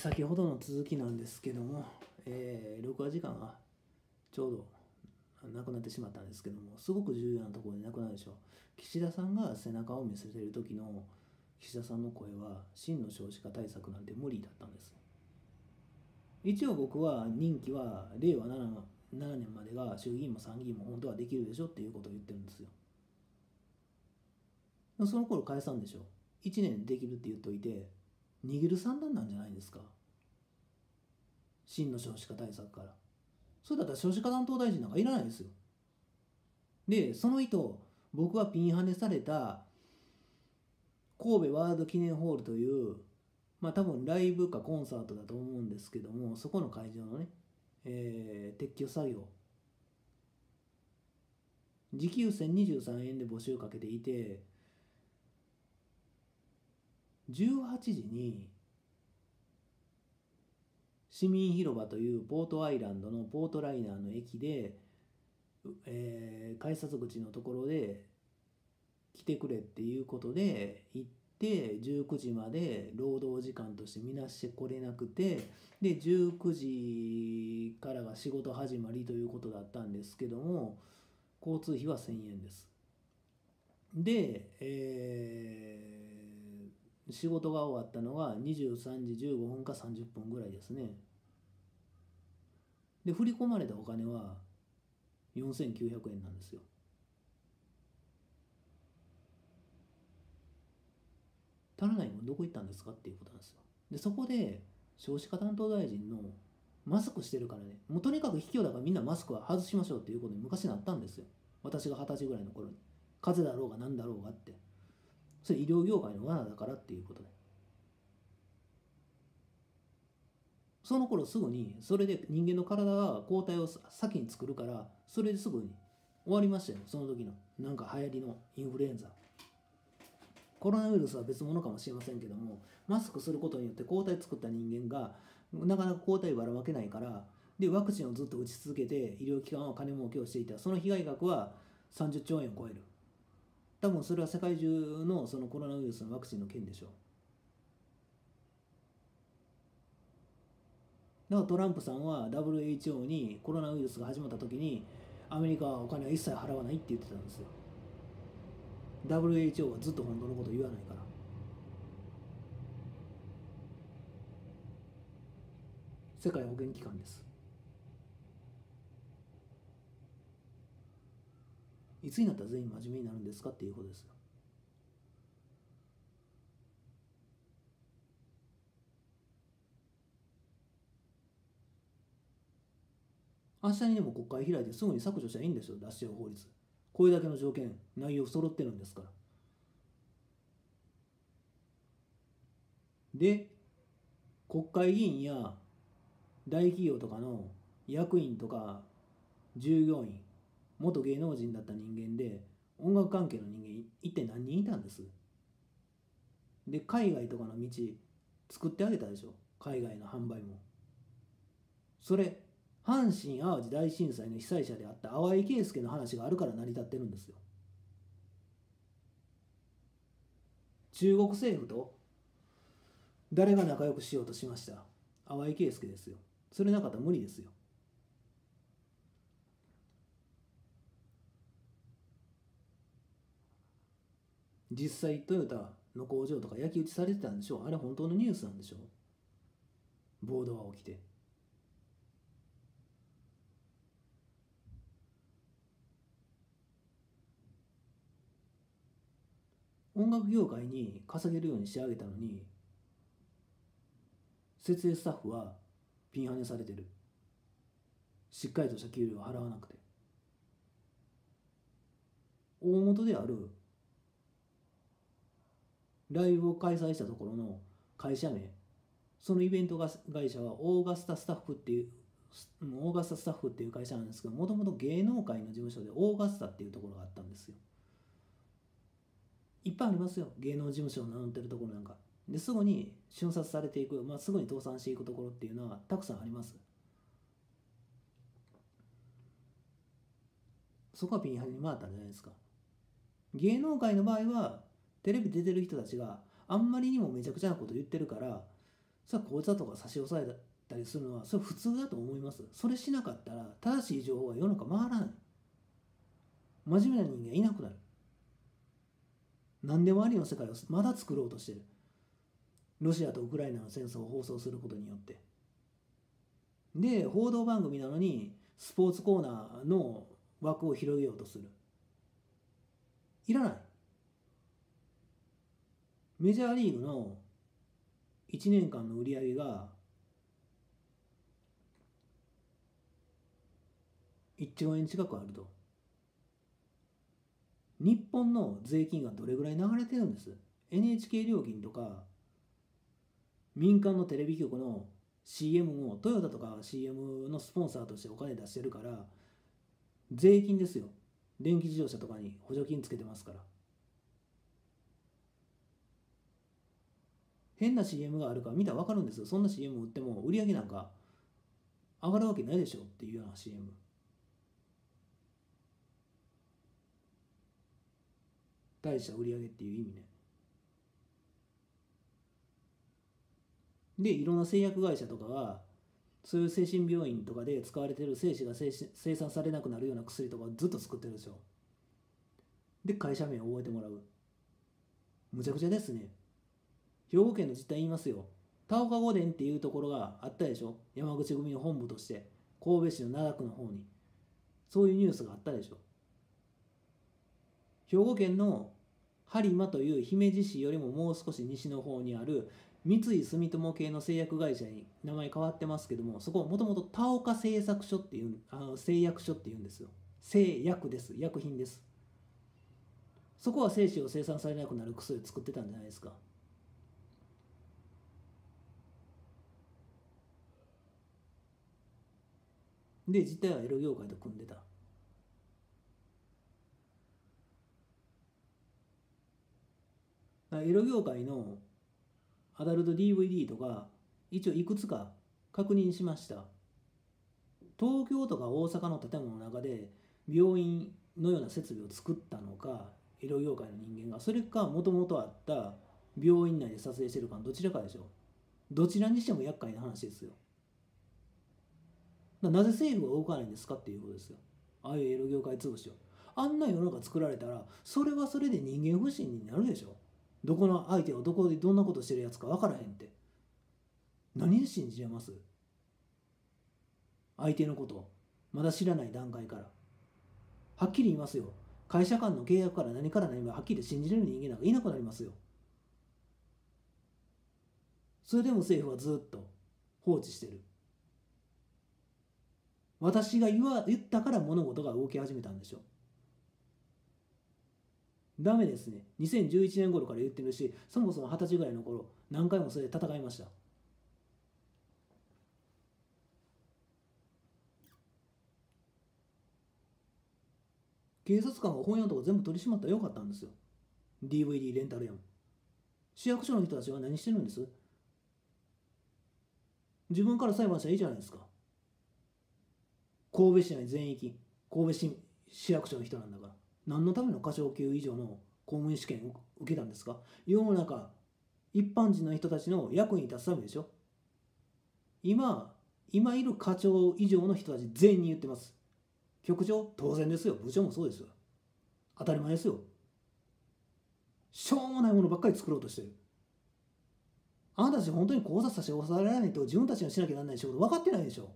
先ほどの続きなんですけども、えー、録画時間がちょうどなくなってしまったんですけどもすごく重要なところでなくなるでしょう。岸田さんが背中を見せてる時の岸田さんの声は真の少子化対策なんて無理だったんです。一応僕は任期は令和 7, 7年までが衆議院も参議院も本当はできるでしょっていうことを言ってるんですよ。その頃解散でしょ。1年できるって言っといて握る算段なんじゃないですか。真の少子化対策から。それだったら少子化担当大臣なんかいらないですよ。でその意図僕はピンハネされた神戸ワールド記念ホールというまあ多分ライブかコンサートだと思うんですけどもそこの会場のね、えー、撤去作業。時給1023円で募集かけていて18時に市民広場というポートアイランドのポートライナーの駅で、えー、改札口のところで来てくれっていうことで行って19時まで労働時間としてみなしてこれなくてで19時からが仕事始まりということだったんですけども交通費は1,000円です。で、えー仕事が終わったのが23時15分か30分ぐらいですねで振り込まれたお金は4900円なんですよ。足らないもんどこ行ったんですかっていうことなんですよ。でそこで少子化担当大臣のマスクしてるからね。もうとにかく卑怯だからみんなマスクは外しましょうっていうことに昔なったんですよ。私が二十歳ぐらいの頃に。風邪だろうが何だろうがって。それ医療業界の罠だからっていうことで。その頃すぐにそれで人間の体が抗体を先に作るからそれですぐに終わりましたよその時のなんか流行りのインフルエンザ。コロナウイルスは別物かもしれませんけどもマスクすることによって抗体作った人間がなかなか抗体ばらまけないからでワクチンをずっと打ち続けて医療機関は金儲けをしていた。その被害額は30兆円を超える。多分それは世界中のそのコロナウイルスのワクチンの件でしょう。だからトランプさんは WHO にコロナウイルスが始まった時にアメリカはお金は一切払わないって言ってたんですよ。WHO はずっと本当のこと言わないから。世界保健機関です。いつになったら全員真面目になるんですかっていうことですよ。明日にでも国会開いてすぐに削除したらいいんですよ、脱脂法律。これだけの条件、内容揃ってるんですから。で、国会議員や大企業とかの役員とか従業員元芸能人だった人間で音楽関係の人間一体何人いたんです？で海外とかの道作ってあげたでしょ？海外の販売もそれ阪神・淡路大震災の被災者であった淡井圭介の話があるから成り立ってるんですよ。中国政府と誰が仲良くしようとしました？淡井圭介ですよ。それなかったら無理ですよ。実際トヨタの工場とか焼き討ちされてたんでしょう。あれ本当のニュースなんでしょう。暴動が起きて。音楽業界に稼げるように仕上げたのに設営スタッフはピンハネされてる。しっかりとした給料を払わなくて。大元であるライブを開催したところの会社名そのイベント会社はオーガスタスタッフっていうオーガスタスタッフっていう会社なんですけどもともと芸能界の事務所でオーガスタっていうところがあったんですよ。いっぱいありますよ。芸能事務所を名乗ってるところなんか。ですぐに瞬殺されていく、まあ、すぐに倒産していくところっていうのはたくさんあります。そこはピンハネに回ったんじゃないですか。芸能界の場合はテレビ出てる人たちがあんまりにもめちゃくちゃなこと言ってるからそれは口座とか差し押さえたりするのはそれ普通だと思います。それしなかったら正しい情報が世の中回らない。真面目な人間いなくなる。何でもありの世界をまだ作ろうとしてる。ロシアとウクライナの戦争を放送することによって。で報道番組なのにスポーツコーナーの枠を広げようとする。いらない。メジャーリーグの1年間の売り上げが1兆円近くあると。日本の税金がどれぐらい流れてるんです？NHK 料金とか民間のテレビ局の CM もトヨタとか CM のスポンサーとしてお金出してるから税金ですよ。電気自動車とかに補助金つけてますから。変な CM があるか見たら分かるんですよ。そんな CM 売っても売り上げなんか上がるわけないでしょっていうような CM 大した売り上げっていう意味ね。でいろんな製薬会社とかはそういう精神病院とかで使われてる精子が生産されなくなるような薬とかずっと作ってるでしょで会社名を覚えてもらう。むちゃくちゃですね。兵庫県の実態言いますよ。田岡御殿っていうところがあったでしょ。山口組の本部として神戸市の灘区の方に。そういうニュースがあったでしょ。兵庫県の播磨という姫路市よりももう少し西の方にある三井住友系の製薬会社に名前変わってますけどもそこはもともと田岡製作所っていうあの製薬所っていうんですよ。製薬です。薬品です。そこは精子を生産されなくなる薬を作ってたんじゃないですか。で実態はエロ業界と組んでた。エロ業界のアダルト DVD とか一応いくつか確認しました。東京とか大阪の建物の中で病院のような設備を作ったのかエロ業界の人間がそれかもともとあった病院内で撮影してるかどちらかでしょどちらにしても厄介な話ですよ。なぜ政府が動かないんですかっていうことですよ。ああいうエロ業界潰しを。あんな世の中作られたらそれはそれで人間不信になるでしょ。どこの相手がどこでどんなことしてるやつか分からへんって。何で信じれます？相手のことまだ知らない段階から。はっきり言いますよ。会社間の契約から何から何まではっきり信じれる人間なんかいなくなりますよ。それでも政府はずっと放置してる。私が言わ言ったから物事が動き始めたんでしょ。うダメですね。2011年頃から言ってるしそもそも二十歳ぐらいの頃何回もそれで戦いました。警察官が本屋のとこ全部取り締まったらよかったんですよ。DVD レンタルやも。市役所の人たちは何してるんです？自分から裁判したらいいじゃないですか。神戸市内全域神戸市市役所の人なんだから。何のための過小級以上の公務員試験を受けたんですか？世の中一般人の人たちの役に立つためでしょ。今今いる課長以上の人たち全員に言ってます。局長当然ですよ。部長もそうですよ。当たり前ですよ。しょうもないものばっかり作ろうとしてる。あなたたち本当に口座差し押さえられないと自分たちがしなきゃならない仕事分かってないでしょ。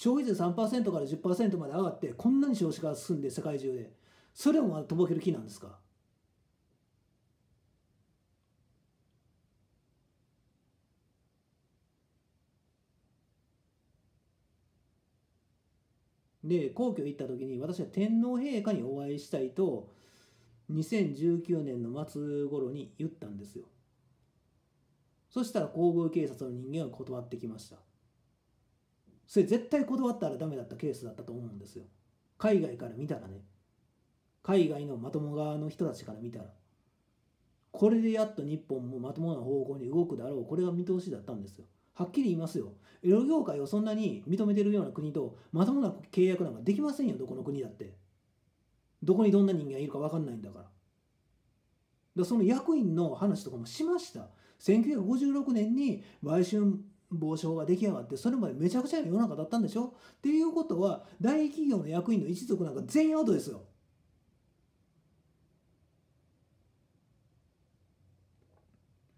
消費税3%から10%まで上がってこんなに少子化が進んで世界中で。それをまだとぼける気なんですか？で皇居行った時に私は天皇陛下にお会いしたいと2019年の末頃に言ったんですよ。そしたら皇宮警察の人間が断ってきました。それ絶対断ったらダメだったケースだったと思うんですよ。海外から見たらね。海外のまとも側の人たちから見たら。これでやっと日本もまともな方向に動くだろう。これが見通しだったんですよ。はっきり言いますよ。エロ業界をそんなに認めてるような国とまともな契約なんかできませんよ。どこの国だって。どこにどんな人間がいるか分かんないんだから。だその役員の話とかもしました。1956年に売春防止法が出来上がってそれまでめちゃくちゃな世の中だったんでしょ？っていうことは大企業の役員の一族なんか全員アウトですよ。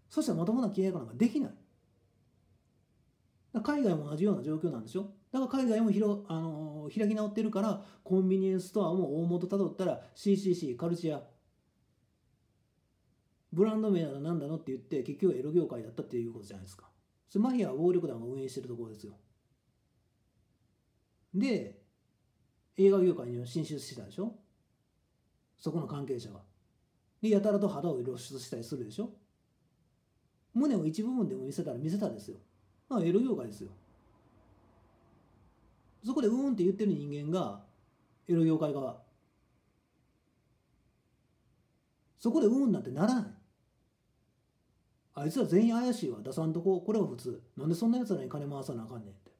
そしたらまともな契約なんかできない。海外も同じような状況なんでしょ？だから海外もひろ、あのー、開き直ってるからコンビニエンスストアも大元たどったら CCC カルチアブランド名なら何だのって言って結局エロ業界だったっていうことじゃないですかそマフィアは暴力団が運営してるところですよ。で映画業界に進出してたでしょ？そこの関係者が。でやたらと肌を露出したりするでしょ？胸を一部分でも見せたら見せたですよ。まあエロ業界ですよ。そこでうんって言ってる人間がエロ業界側。そこでうんなんてならない。あいつは全員怪しいわ。出さんとこ。これは普通。なんでそんなやつらに金回さなあかんねんって。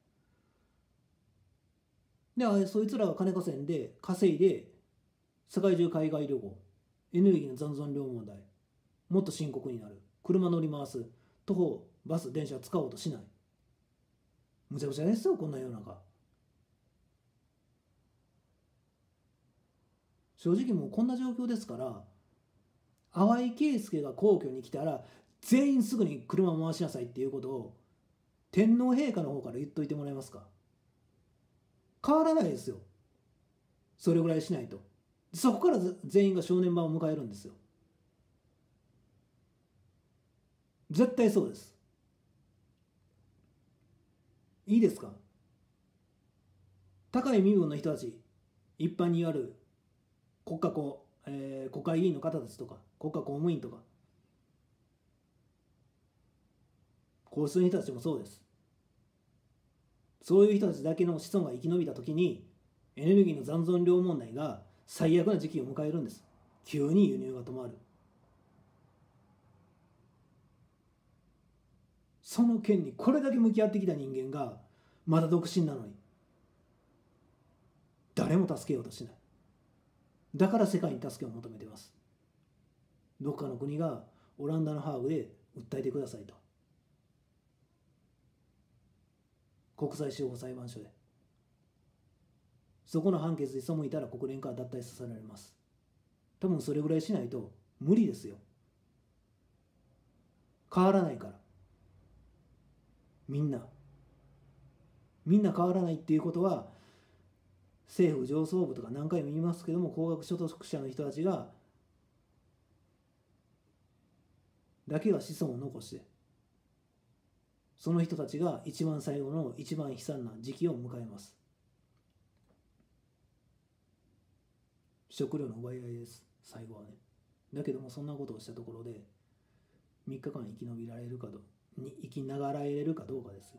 であそいつらが金稼いで稼いで世界中海外旅行。エネルギーの残存量問題。もっと深刻になる。車乗り回す。徒歩バス電車使おうとしない。むちゃくちゃですよこんな世の中。正直もうこんな状況ですから淡井圭介が皇居に来たら全員すぐに車を回しなさいっていうことを天皇陛下の方から言っといてもらえますか？変わらないですよ。それぐらいしないと。そこから全員が正念場を迎えるんですよ。絶対そうです。いいですか？高い身分の人たち一般にいわゆる国家公、えー、国会議員の方たちとか国家公務員とか皇室の人たちもそうです。そういう人たちだけの子孫が生き延びた時にエネルギーの残存量問題が最悪な時期を迎えるんです。急に輸入が止まる。その件にこれだけ向き合ってきた人間がまだ独身なのに誰も助けようとしない。だから世界に助けを求めてます。どっかの国がオランダのハーグで訴えてくださいと。国際司法裁判所でそこの判決で背いたら国連から脱退させられます。多分それぐらいしないと無理ですよ。変わらないから。みんな。みんな変わらないっていうことは政府上層部とか何回も言いますけども高額所得者の人たちがだけが子孫を残してその人たちが一番最後の一番悲惨な時期を迎えます。食料の奪い合いです。最後はね。だけどもそんなことをしたところで3日間生き延びられるかとに生きながらえれるかどうかです。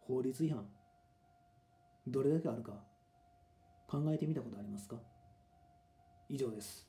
法律違反。どれだけあるか考えてみたことありますか？以上です。